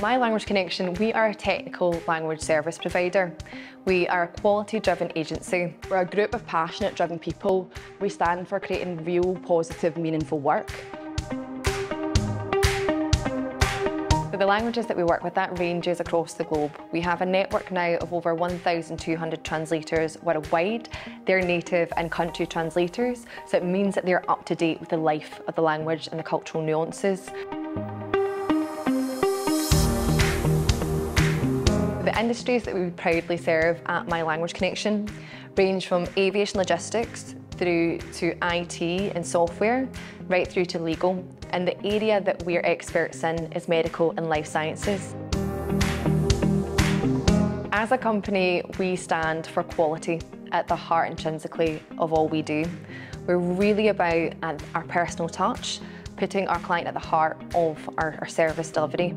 My Language Connection, we are a technical language service provider. We are a quality-driven agency. We're a group of passionate, driven people. We stand for creating real, positive, meaningful work. the languages that we work with, that ranges across the globe. We have a network now of over 1,200 translators worldwide. They're native and country translators, so it means that they're up to date with the life of the language and the cultural nuances. The industries that we proudly serve at My Language Connection range from aviation logistics through to IT and software, right through to legal. And the area that we're experts in is medical and life sciences. As a company, we stand for quality at the heart intrinsically of all we do. We're really about uh, our personal touch, putting our client at the heart of our, our service delivery.